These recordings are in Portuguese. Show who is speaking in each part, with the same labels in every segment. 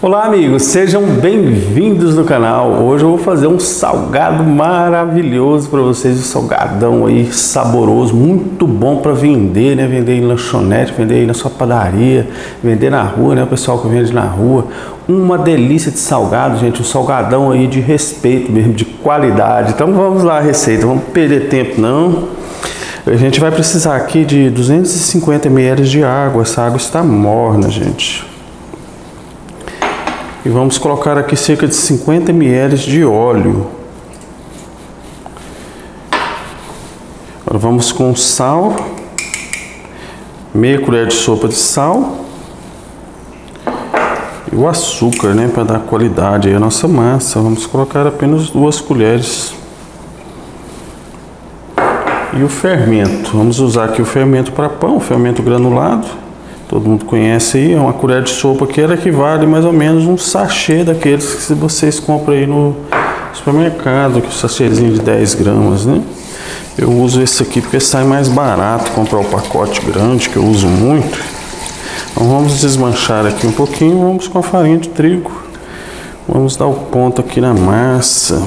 Speaker 1: Olá amigos, sejam bem-vindos no canal. Hoje eu vou fazer um salgado maravilhoso para vocês, um salgadão aí saboroso, muito bom para vender, né? Vender em lanchonete, vender aí na sua padaria, vender na rua, né? O pessoal que vende na rua. Uma delícia de salgado, gente, um salgadão aí de respeito mesmo, de qualidade. Então vamos lá a receita, vamos perder tempo não. A gente vai precisar aqui de 250 ml de água. Essa água está morna, gente. E vamos colocar aqui cerca de 50 ml de óleo. Agora vamos com sal, meia colher de sopa de sal e o açúcar, né, para dar qualidade à nossa massa. Vamos colocar apenas duas colheres. E o fermento, vamos usar aqui o fermento para pão, fermento granulado todo mundo conhece aí, é uma colher de sopa que ela equivale mais ou menos um sachê daqueles que vocês compram aí no supermercado, que é um sachêzinho de 10 gramas, né? Eu uso esse aqui porque sai mais barato comprar o pacote grande, que eu uso muito. Então vamos desmanchar aqui um pouquinho, vamos com a farinha de trigo. Vamos dar o ponto aqui na massa.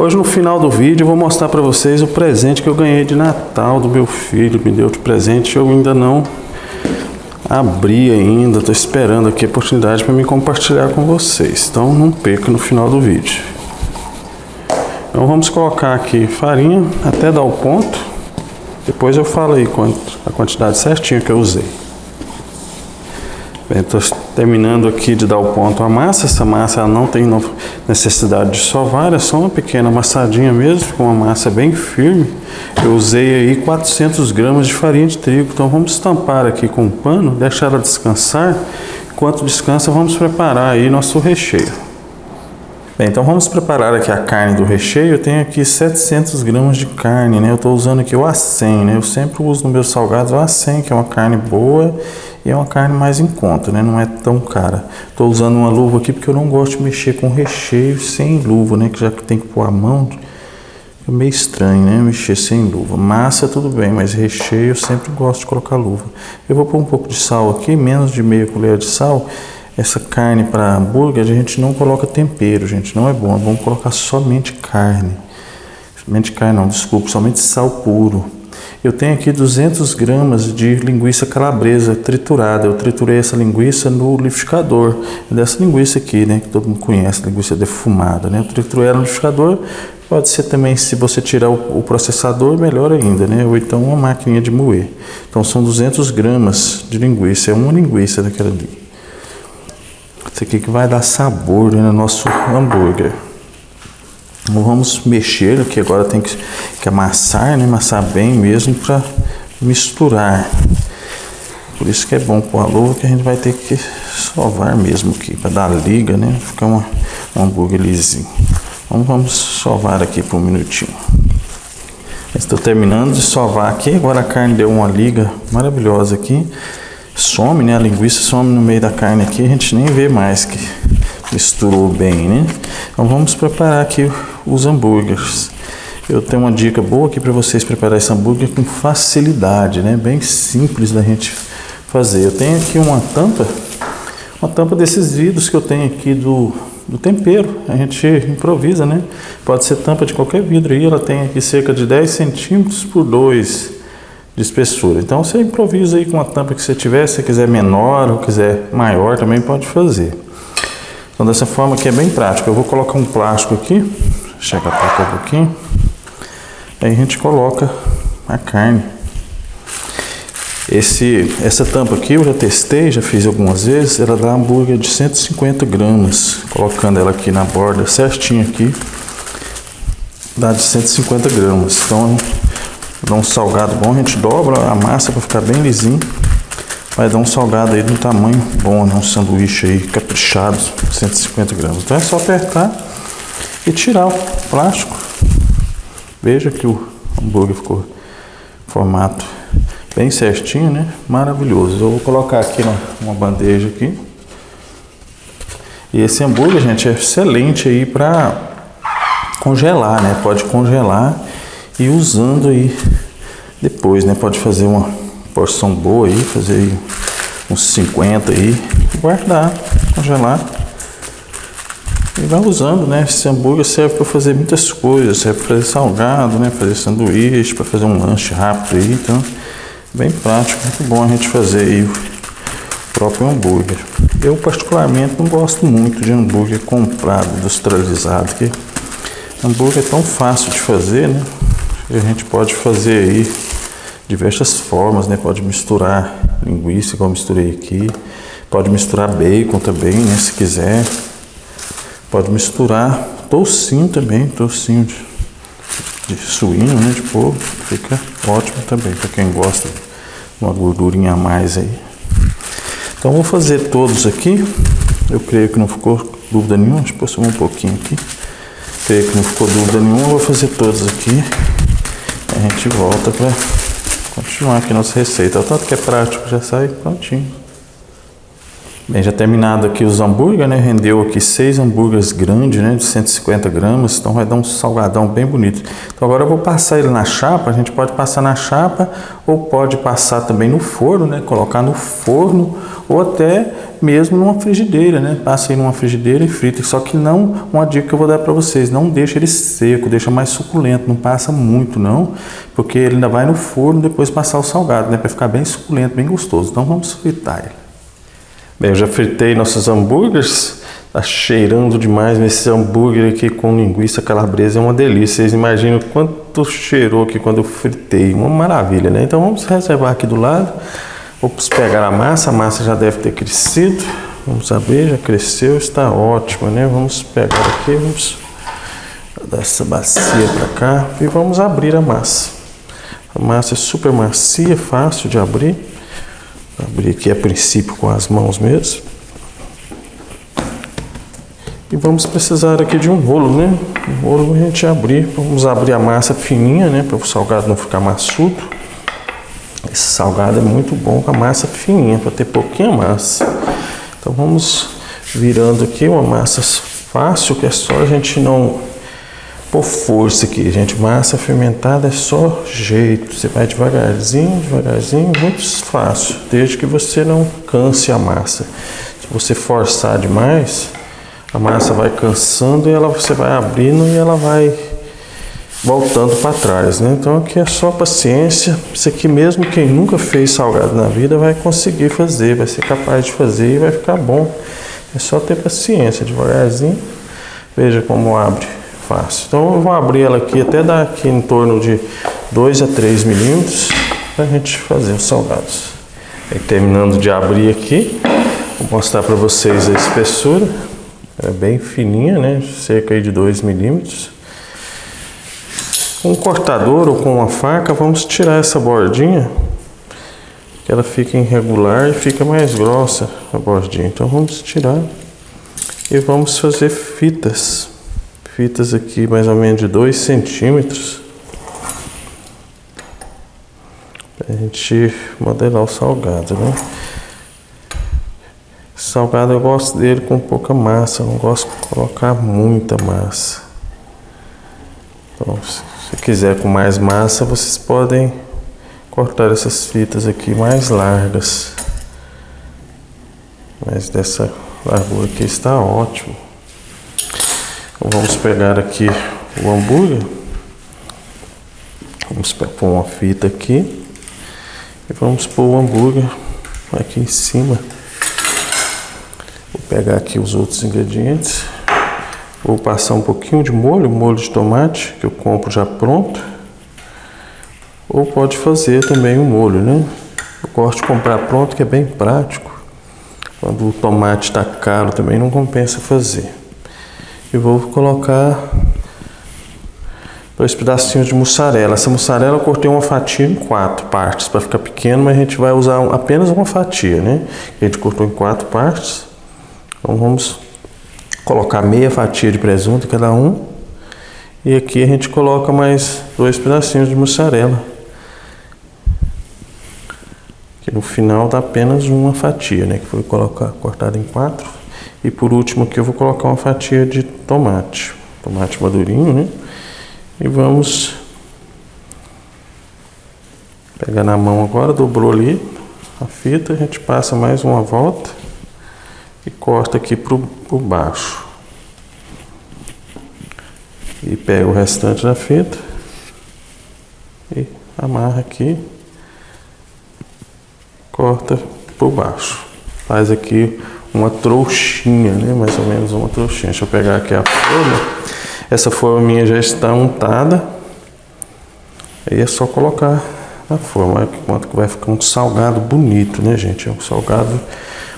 Speaker 1: Hoje no final do vídeo eu vou mostrar para vocês o presente que eu ganhei de Natal do meu filho, me deu de presente, eu ainda não abri ainda, estou esperando aqui a oportunidade para me compartilhar com vocês, então não perca no final do vídeo. Então vamos colocar aqui farinha até dar o ponto, depois eu falo aí a quantidade certinha que eu usei. Estou terminando aqui de dar o ponto à massa. Essa massa não tem necessidade de sovar, é só uma pequena amassadinha mesmo, com uma massa bem firme. Eu usei aí 400 gramas de farinha de trigo. Então vamos estampar aqui com um pano, deixar ela descansar. Enquanto descansa, vamos preparar aí nosso recheio. Bem, então vamos preparar aqui a carne do recheio. Eu tenho aqui 700 gramas de carne, né? Eu estou usando aqui o A100, né? Eu sempre uso nos meus salgados o A100, que é uma carne boa é uma carne mais em conta, né? Não é tão cara. Estou usando uma luva aqui porque eu não gosto de mexer com recheio sem luva, né? Que já que tem que pôr a mão, é meio estranho, né? Mexer sem luva. Massa tudo bem, mas recheio eu sempre gosto de colocar luva. Eu vou pôr um pouco de sal aqui, menos de meia colher de sal essa carne para hambúrguer, a gente não coloca tempero, gente, não é bom. É bom colocar somente carne. Somente carne, não, desculpa, somente sal puro. Eu tenho aqui 200 gramas de linguiça calabresa triturada. Eu triturei essa linguiça no liquidificador. Dessa linguiça aqui, né, que todo mundo conhece, linguiça defumada, né? Eu triturei ela no liquidificador. Pode ser também, se você tirar o, processador, melhor ainda, né? Ou então uma máquina de moer. Então são 200 gramas de linguiça, é uma linguiça daquela ali. Isso aqui que vai dar sabor né, no nosso hambúrguer. Então vamos mexer aqui, agora tem que, que amassar, né? Amassar bem mesmo para misturar. Por isso que é bom com a luva que a gente vai ter que sovar mesmo aqui, para dar liga, né? Ficar uma, um hambúrguer lisinho. Então vamos sovar aqui por um minutinho. Estou terminando de sovar aqui, agora a carne deu uma liga maravilhosa aqui some, né? A linguiça some no meio da carne aqui, a gente nem vê mais que misturou bem, né? Então vamos preparar aqui os hambúrgueres. Eu tenho uma dica boa aqui para vocês preparar esse hambúrguer com facilidade, né? Bem simples da gente fazer. Eu tenho aqui uma tampa, uma tampa desses vidros que eu tenho aqui do, do tempero. A gente improvisa, né? Pode ser tampa de qualquer vidro aí. Ela tem aqui cerca de 10 centímetros por 2 de espessura. Então você improvisa aí com a tampa que você tiver, se você quiser menor ou quiser maior também pode fazer. Então dessa forma aqui é bem prático. Eu vou colocar um plástico aqui, chega para um pouquinho. Aí a gente coloca a carne. Esse, essa tampa aqui eu já testei, já fiz algumas vezes. Ela dá hambúrguer de 150 gramas. Colocando ela aqui na borda certinho aqui, dá de 150 gramas. Então Dá um salgado bom, a gente dobra a massa para ficar bem lisinho. Vai dar um salgado aí de um tamanho bom, né? um sanduíche aí caprichado, 150 gramas. Então é só apertar e tirar o plástico. Veja que o hambúrguer ficou formato bem certinho, né? Maravilhoso. Eu vou colocar aqui uma bandeja aqui. E esse hambúrguer, gente, é excelente aí para congelar, né? Pode congelar e usando aí depois, né? Pode fazer uma porção boa aí, fazer aí uns 50 aí guardar, congelar. E vai usando, né? Esse hambúrguer serve para fazer muitas coisas, serve para fazer salgado, né? Fazer sanduíche, para fazer um lanche rápido aí, então bem prático, muito bom a gente fazer aí o próprio hambúrguer. Eu particularmente não gosto muito de hambúrguer comprado, industrializado, que hambúrguer é tão fácil de fazer, né? E a gente pode fazer aí diversas formas, né? Pode misturar linguiça, igual misturei aqui. Pode misturar bacon também, né? Se quiser. Pode misturar toucinho também, toucinho de, de suíno, né? De porco. Fica ótimo também para quem gosta de uma gordurinha a mais aí. Então vou fazer todos aqui. Eu creio que não ficou dúvida nenhuma. Deixa eu pôr um pouquinho aqui. Creio que não ficou dúvida nenhuma. Vou fazer todos aqui. A gente volta para continuar aqui nossa receita. O tanto que é prático, já sai prontinho. Bem, já terminado aqui os hambúrguer, né? Rendeu aqui seis hambúrgueres grandes, né? De 150 gramas, então vai dar um salgadão bem bonito. Então agora eu vou passar ele na chapa, a gente pode passar na chapa ou pode passar também no forno, né? Colocar no forno ou até mesmo numa frigideira, né? Passa aí numa frigideira e frita. Só que não, uma dica que eu vou dar para vocês, não deixa ele seco, deixa mais suculento, não passa muito não, porque ele ainda vai no forno depois passar o salgado, né? Para ficar bem suculento, bem gostoso. Então vamos fritar ele. Bem, eu já fritei nossos hambúrgueres. Tá cheirando demais nesse hambúrguer aqui com linguiça calabresa. É uma delícia. Vocês imaginam quanto cheirou aqui quando eu fritei. Uma maravilha, né? Então vamos reservar aqui do lado. Vamos pegar a massa. A massa já deve ter crescido. Vamos abrir, já cresceu, está ótima, né? Vamos pegar aqui, vamos dar essa bacia para cá e vamos abrir a massa. A massa é super macia, fácil de abrir. Abrir aqui a princípio com as mãos mesmo. E vamos precisar aqui de um rolo, né? Um rolo a gente abrir. Vamos abrir a massa fininha, né? Para o salgado não ficar maçudo. Esse salgado é muito bom com a massa fininha, para ter pouquinha massa. Então vamos virando aqui uma massa fácil, que é só a gente não por força aqui, gente. Massa fermentada é só jeito. Você vai devagarzinho, devagarzinho, muito fácil, desde que você não canse a massa. Se você forçar demais, a massa vai cansando e ela você vai abrindo e ela vai voltando para trás, né? Então aqui é só paciência. Isso aqui mesmo quem nunca fez salgado na vida vai conseguir fazer, vai ser capaz de fazer e vai ficar bom. É só ter paciência, devagarzinho. Veja como abre fácil. Então eu vou abrir ela aqui até dar aqui em torno de 2 a 3 milímetros para a gente fazer os salgados. Aí, terminando de abrir aqui, vou mostrar para vocês a espessura. É bem fininha, né? Cerca de 2 milímetros. Com um cortador ou com uma faca, vamos tirar essa bordinha, que ela fica irregular e fica mais grossa a bordinha. Então vamos tirar e vamos fazer fitas fitas aqui mais ou menos de 2 centímetros a gente modelar o salgado, né? Salgado eu gosto dele com pouca massa, não gosto de colocar muita massa. Então, se quiser com mais massa, vocês podem cortar essas fitas aqui mais largas. Mas dessa largura aqui está ótimo. Então vamos pegar aqui o hambúrguer. Vamos pôr uma fita aqui. E vamos pôr o hambúrguer aqui em cima. Vou pegar aqui os outros ingredientes. Vou passar um pouquinho de molho, molho de tomate, que eu compro já pronto. Ou pode fazer também o molho, né? Eu gosto de comprar pronto, que é bem prático. Quando o tomate está caro também não compensa fazer e vou colocar dois pedacinhos de mussarela. Essa mussarela eu cortei uma fatia em quatro partes para ficar pequeno, mas a gente vai usar apenas uma fatia, né? A gente cortou em quatro partes. Então vamos colocar meia fatia de presunto cada um. E aqui a gente coloca mais dois pedacinhos de mussarela. Que no final dá apenas uma fatia, né? Que foi colocar, cortada em quatro. E por último aqui eu vou colocar uma fatia de tomate, tomate madurinho, né? E vamos pegar na mão agora, dobrou ali a fita, a gente passa mais uma volta e corta aqui por, por baixo. E pega o restante da fita e amarra aqui, corta por baixo. Faz aqui uma trouxinha, né? Mais ou menos uma trouxinha. Deixa eu pegar aqui a forma. Essa forma minha já está untada. Aí é só colocar na forma. Olha que vai ficar um salgado bonito, né, gente? É um salgado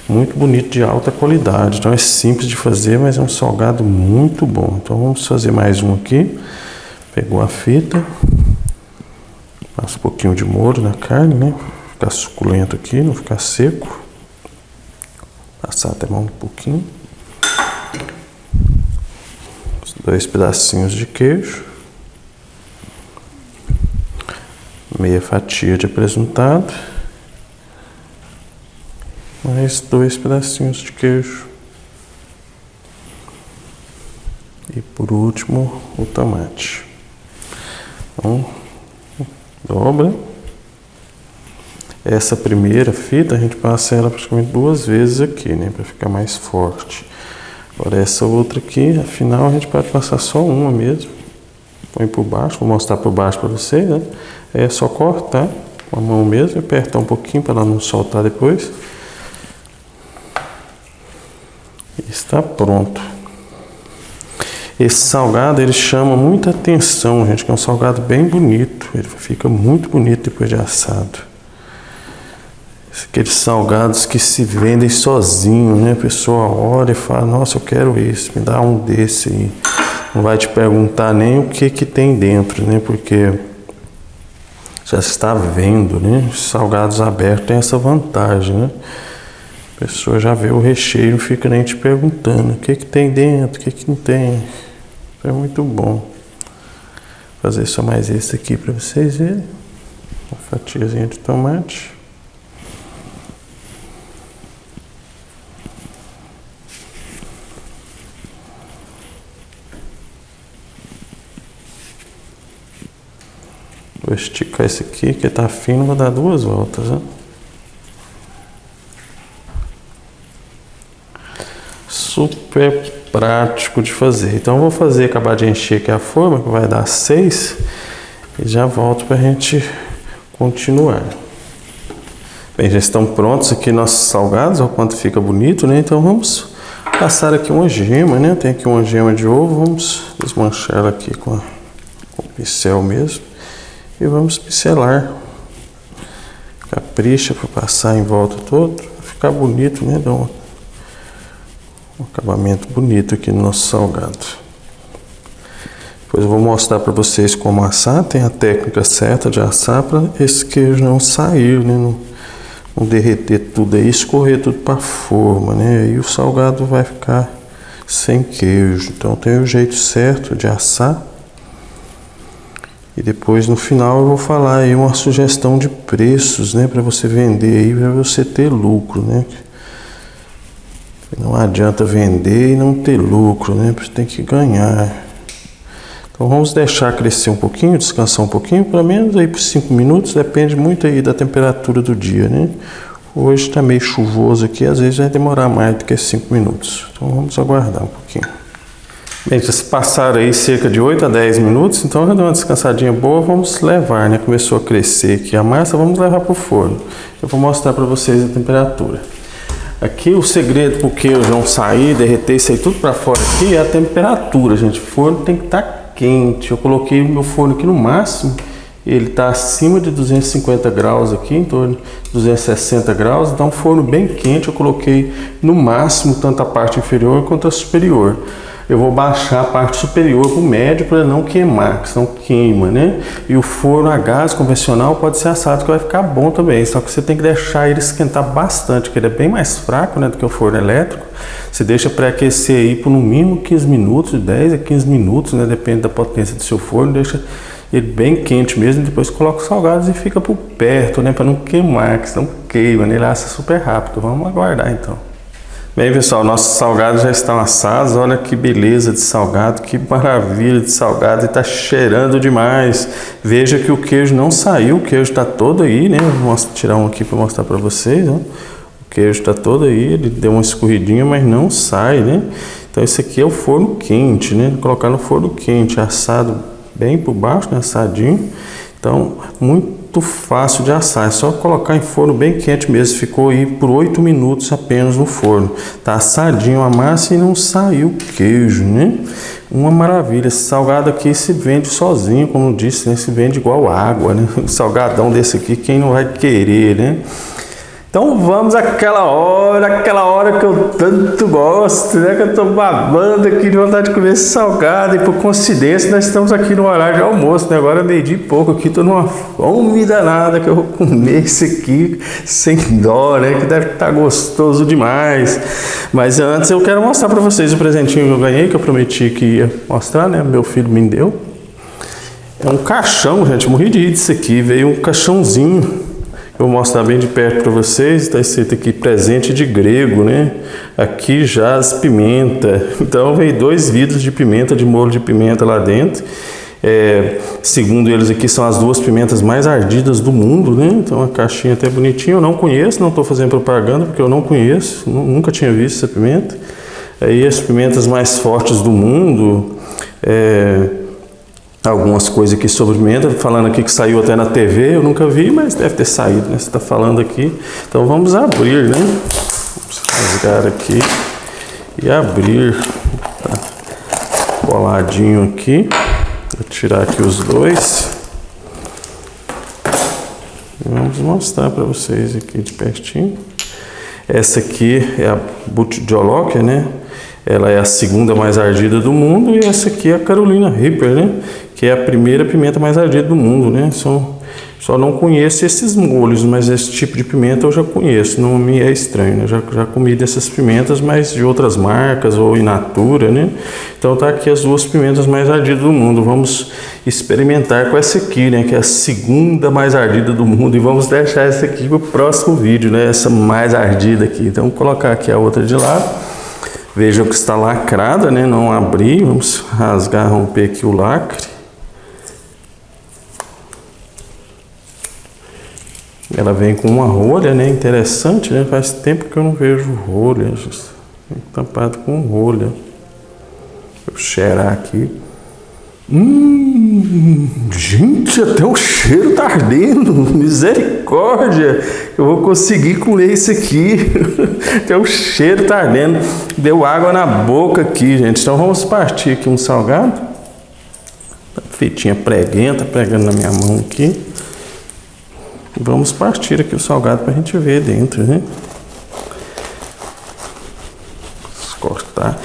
Speaker 1: muito bonito de alta qualidade. Então é simples de fazer, mas é um salgado muito bom. Então vamos fazer mais um aqui. Pegou a fita, passa um pouquinho de molho na carne, né? Ficar suculento aqui, não ficar seco. Passar até mais um pouquinho. Os dois pedacinhos de queijo. Meia fatia de apresentado mais dois pedacinhos de queijo. E por último, o tomate. Então, dobra. Essa primeira fita a gente passa ela praticamente duas vezes aqui, né, para ficar mais forte. Agora essa outra aqui, afinal a gente pode passar só uma mesmo. Põe por baixo, vou mostrar por baixo para vocês, né? É só cortar com a mão mesmo, apertar um pouquinho para ela não soltar depois. Está pronto. Esse salgado ele chama muita atenção, gente, que é um salgado bem bonito. Ele fica muito bonito depois de assado. Aqueles salgados que se vendem sozinho, né? A pessoa olha e fala: Nossa, eu quero esse, me dá um desse aí. Não vai te perguntar nem o que que tem dentro, né? Porque já está vendo, né? Os salgados abertos têm essa vantagem, né? A pessoa já vê o recheio, não fica nem te perguntando o que, que tem dentro, o que, que não tem. É muito bom. Vou fazer só mais esse aqui para vocês verem. Uma fatiazinha de tomate. Vou esticar esse aqui, que tá fino, vou dar duas voltas, né? super prático de fazer. Então vou fazer, acabar de encher aqui a forma, que vai dar seis, e já volto para a gente continuar. Bem, já estão prontos aqui nossos salgados, olha quanto fica bonito, né? Então vamos passar aqui uma gema, né? Tem aqui uma gema de ovo, vamos desmanchar ela aqui com, a, com o pincel mesmo. E vamos pincelar. Capricha para passar em volta todo, ficar bonito, né? Dá uma um acabamento bonito aqui no nosso salgado. Depois eu vou mostrar para vocês como assar. Tem a técnica certa de assar para esse queijo não sair, né? Não, não derreter tudo aí, escorrer tudo para a forma, né? Aí o salgado vai ficar sem queijo. Então tem o jeito certo de assar. E depois no final eu vou falar aí uma sugestão de preços, né, para você vender aí, para você ter lucro, né? Não adianta vender e não ter lucro, né? Você tem que ganhar. Então vamos deixar crescer um pouquinho, descansar um pouquinho, pelo menos aí por 5 minutos, depende muito aí da temperatura do dia, né? Hoje está meio chuvoso aqui, às vezes vai demorar mais do que 5 minutos. Então vamos aguardar um pouquinho. Bem, já se passaram aí cerca de 8 a 10 minutos, então já deu uma descansadinha boa, vamos levar, né? Começou a crescer aqui a massa, vamos levar para o forno. Eu vou mostrar para vocês a temperatura. Aqui o segredo para o queijo não sair, derreter, sair tudo para fora aqui é a temperatura, gente. O forno tem que estar tá quente. Eu coloquei o meu forno aqui no máximo, ele está acima de 250 graus aqui, em torno de 260 graus. Então, um forno bem quente, eu coloquei no máximo tanto a parte inferior quanto a superior eu vou baixar a parte superior para o médio para não queimar, que senão queima, né? E o forno a gás convencional pode ser assado que vai ficar bom também, só que você tem que deixar ele esquentar bastante, porque ele é bem mais fraco né, do que o forno elétrico. Você deixa pré-aquecer aí por no mínimo 15 minutos, 10 a 15 minutos, né? Depende da potência do seu forno, deixa ele bem quente mesmo, depois coloca os salgados e fica por perto, né? Para não queimar, que senão queima, né? Ele assa super rápido. Vamos aguardar então. Bem, pessoal, nossos salgados já estão assados. Olha que beleza de salgado, que maravilha de salgado. Está cheirando demais. Veja que o queijo não saiu, o queijo está todo aí, né? Vou tirar um aqui para mostrar para vocês. Ó. O queijo está todo aí, ele deu uma escorridinha, mas não sai, né? Então esse aqui é o forno quente, né? Colocar no forno quente, assado bem por baixo, né? assadinho. Então, muito fácil de assar, é só colocar em forno bem quente mesmo. Ficou aí por 8 minutos apenas no forno. Tá assadinho a massa e não saiu queijo, né? Uma maravilha. Esse salgado aqui se vende sozinho, como disse, né? Se vende igual água, né? Salgadão desse aqui, quem não vai querer, né? Então vamos àquela hora, aquela hora que eu tanto gosto, né? Que eu tô babando aqui de vontade de comer esse salgado. E por coincidência, nós estamos aqui no horário de almoço, né? Agora é meio pouco aqui, tô numa fome danada que eu vou comer esse aqui sem dó, né? Que deve estar tá gostoso demais. Mas antes eu quero mostrar para vocês o presentinho que eu ganhei, que eu prometi que ia mostrar, né? Meu filho me deu. É um caixão, gente. morri de rir disso aqui. Veio um caixãozinho eu vou mostrar bem de perto para vocês, está escrito aqui presente de grego, né? Aqui jaz pimenta. Então veio dois vidros de pimenta, de molho de pimenta lá dentro. É, segundo eles aqui são as duas pimentas mais ardidas do mundo, né? Então a caixinha até bonitinha. Eu não conheço, não estou fazendo propaganda porque eu não conheço, nunca tinha visto essa pimenta. Aí as pimentas mais fortes do mundo. É, algumas coisas aqui sobre pimenta, falando aqui que saiu até na TV, eu nunca vi, mas deve ter saído, né? Você está falando aqui. Então vamos abrir, né? Vamos rasgar aqui e abrir. Tá coladinho aqui. Vou tirar aqui os dois. Vamos mostrar para vocês aqui de pertinho. Essa aqui é a Butjolokia, né? Ela é a segunda mais ardida do mundo e essa aqui é a Carolina Reaper, né? Que é a primeira pimenta mais ardida do mundo, né? Só, só não conheço esses molhos, mas esse tipo de pimenta eu já conheço, não me é estranho, né? Já, já comi dessas pimentas, mas de outras marcas ou in natura, né? Então tá aqui as duas pimentas mais ardidas do mundo. Vamos experimentar com essa aqui, né? Que é a segunda mais ardida do mundo e vamos deixar essa aqui para o próximo vídeo, né? Essa mais ardida aqui. Então vou colocar aqui a outra de lado. Vejam que está lacrada, né? Não abri. Vamos rasgar, romper aqui o lacre. Ela vem com uma rolha, né? Interessante, né? Faz tempo que eu não vejo rolha. Tampado com rolha. Vou cheirar aqui. Hum, gente, até o cheiro tá ardendo. Misericórdia. Eu vou conseguir comer isso aqui. até o cheiro tá ardendo. Deu água na boca aqui, gente. Então vamos partir aqui um salgado. Feitinha preguenta, pregando na minha mão aqui. Vamos partir aqui o salgado para a gente ver dentro, né? Cortar.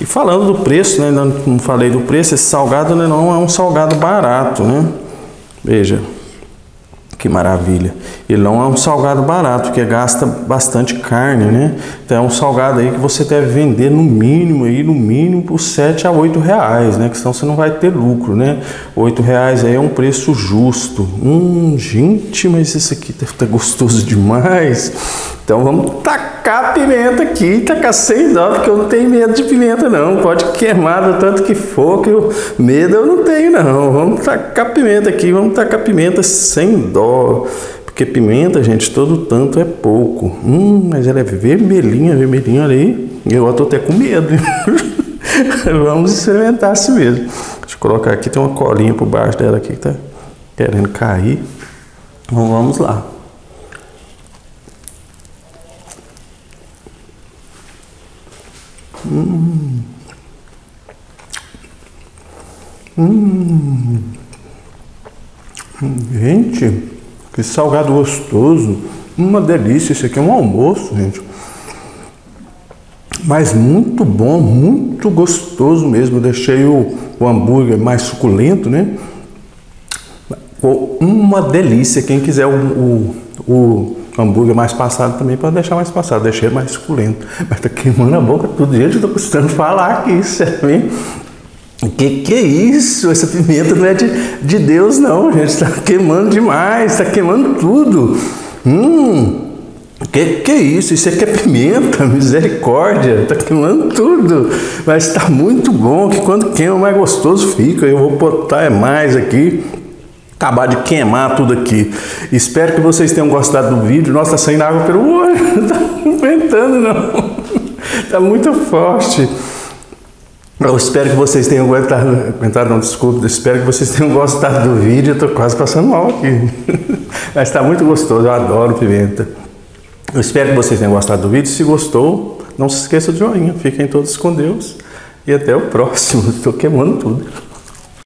Speaker 1: E falando do preço, né? Não falei do preço, esse salgado né, não é um salgado barato, né? Veja, que maravilha. Ele não é um salgado barato, porque gasta bastante carne, né? Então é um salgado aí que você deve vender no mínimo aí, no mínimo por 7 a 8 reais, né? Que senão você não vai ter lucro, né? 8 reais aí é um preço justo. Hum, gente, mas isso aqui deve estar gostoso demais. Então vamos tacar pimenta aqui, tacar sem dó, porque eu não tenho medo de pimenta não. Pode queimar do tanto que for, que eu, medo eu não tenho não. Vamos tacar pimenta aqui, vamos tacar pimenta sem dó. Porque pimenta, gente, todo tanto é pouco. Hum, mas ela é vermelhinha, vermelhinha, aí. Eu estou até com medo. vamos experimentar assim mesmo. Deixa eu colocar aqui, tem uma colinha por baixo dela aqui que tá querendo cair. Então vamos lá. Hum. Hum. Gente, que salgado gostoso. Uma delícia. Isso aqui é um almoço, gente. Mas muito bom, muito gostoso mesmo. Deixei o, o hambúrguer mais suculento, né? Uma delícia. Quem quiser o, o, o hambúrguer mais passado também pode deixar mais passado, deixei mais suculento. Mas tá queimando a boca tudo, gente, eu tô falar aqui, sério. Que que é isso? Essa pimenta não é de, de Deus, não, gente. Está queimando demais, está queimando tudo. Hum, que que é isso? Isso aqui é pimenta, misericórdia. Está queimando tudo. Mas está muito bom, que quando queima mais gostoso fica. Eu vou botar mais aqui acabar de queimar tudo aqui. Espero que vocês tenham gostado do vídeo. Nossa, tá saindo água pelo olho. Não tá não. Tá muito forte. Eu espero que vocês tenham aguentado, aguentado não, desculpa, espero que vocês tenham gostado do vídeo, eu tô quase passando mal aqui. Mas está muito gostoso, eu adoro pimenta. Eu espero que vocês tenham gostado do vídeo, se gostou, não se esqueça do joinha, fiquem todos com Deus e até o próximo, estou queimando tudo.